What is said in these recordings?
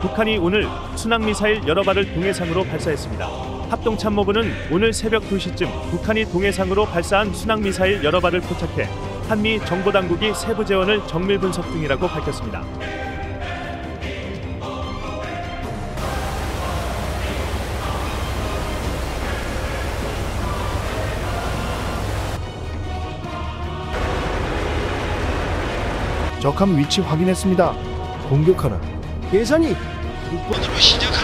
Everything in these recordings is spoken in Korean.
북한이 오늘 순항미사일 여러 발을 동해상으로 발사했습니다. 합동참모부는 오늘 새벽 2시쯤 북한이 동해상으로 발사한 순항미사일 여러 발을 포착해 한미 정보당국이 세부 재원을 정밀 분석 중이라고 밝혔습니다. 적함 위치 확인했습니다. 공격하라. 예산이 오늘로 시작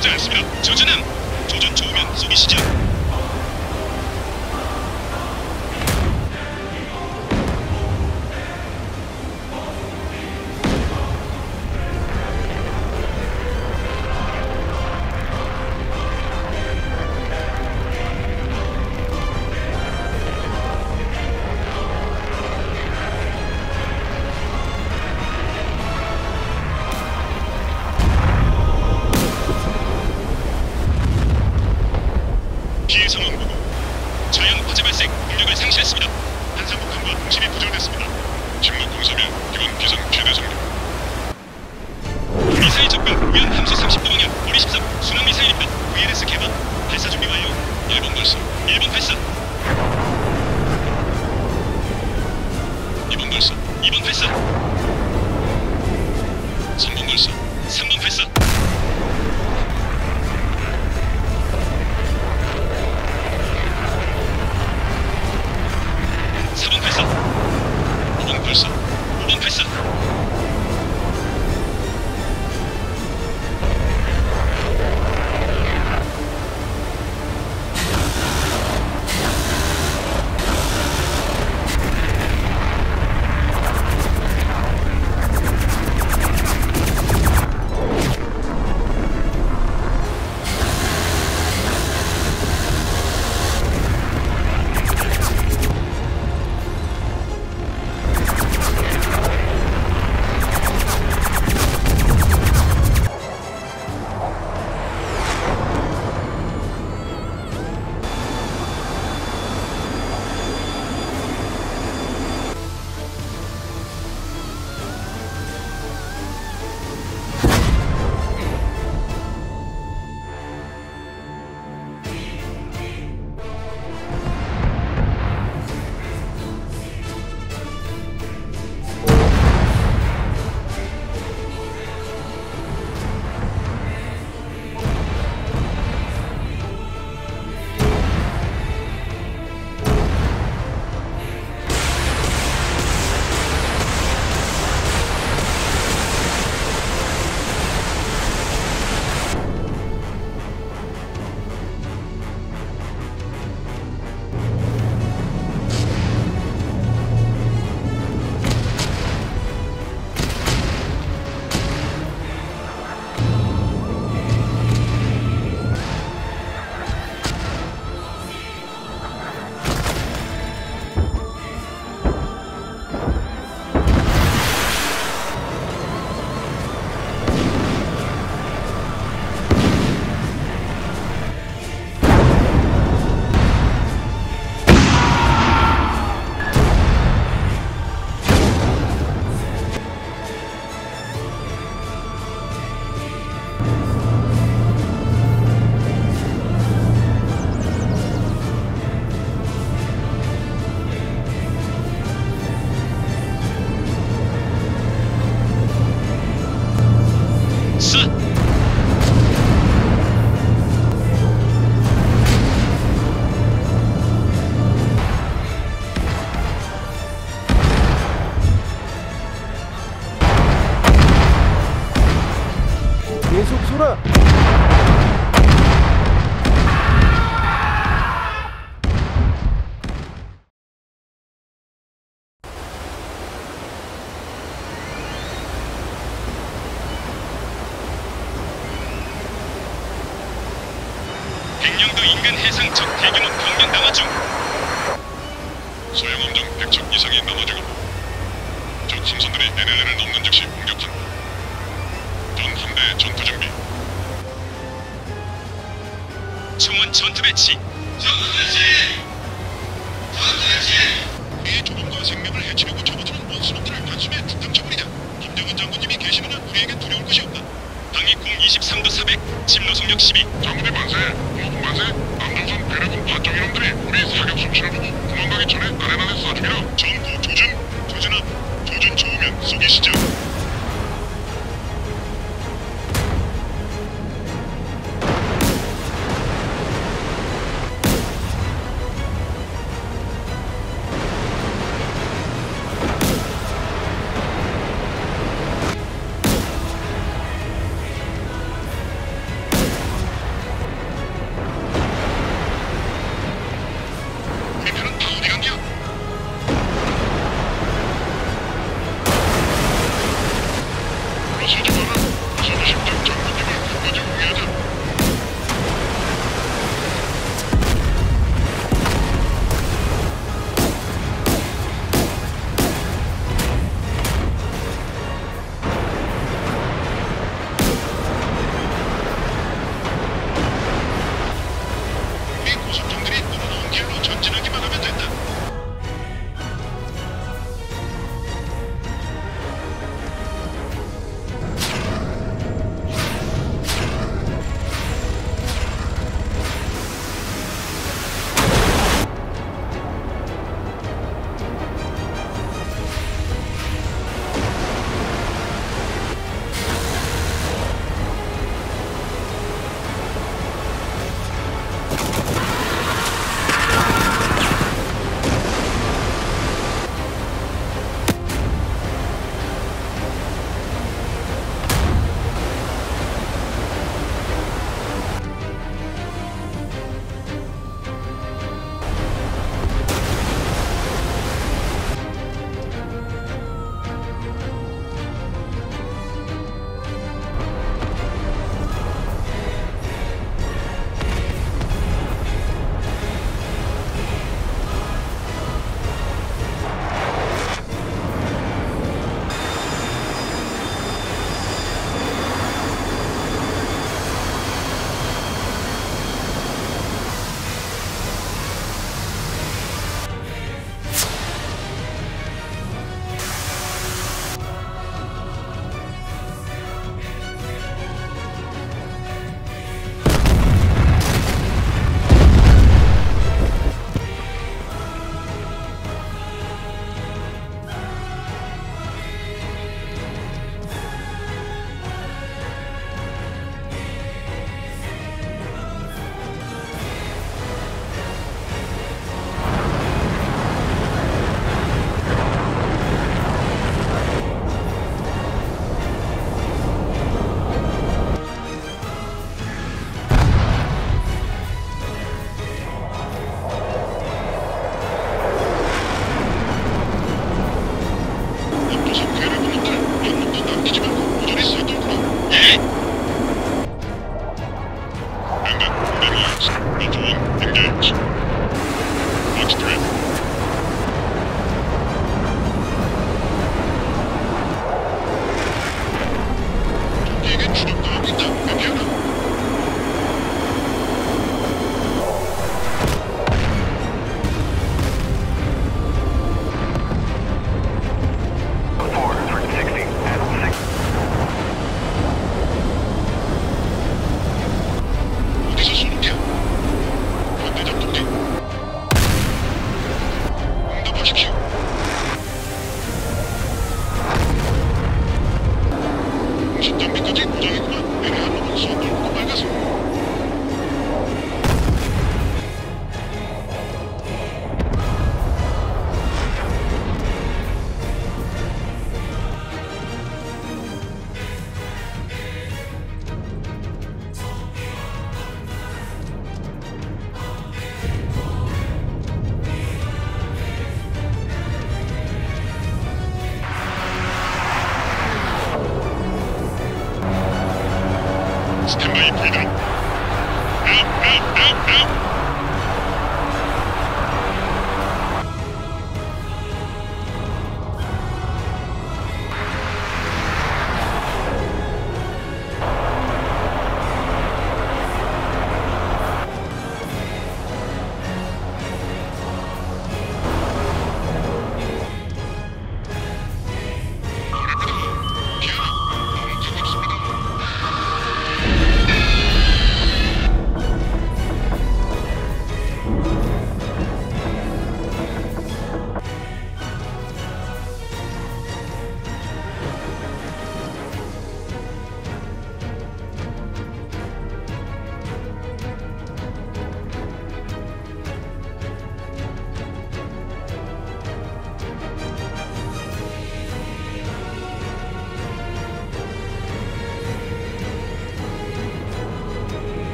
작동하지 않습니다. 조준은 조준 좋으면 쏘기시죠. 1번 발사 1번 발사 2번 발사 2번 발사 3번 발사 3번 발사 사번 발사 5번 발사 5번 발사 백령도 인근 해상 적 대규모 병력 남아 중. 소형함정 100척 이상이 남아 중입니다. 적 함선들이 NLL을 넘는 즉시 공격한다. 전 함대 전투 준비. 청원 전투 배치. 전투 배치.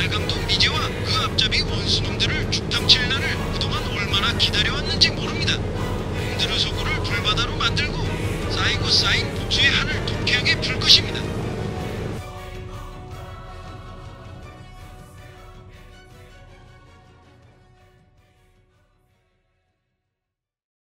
말감독 미제와 그 앞잡이 원수놈들을 죽탕칠 날을 그동안 얼마나 기다려왔는지 모릅니다. 놈들의 소굴을 불바다로 만들고 쌓이고 쌓인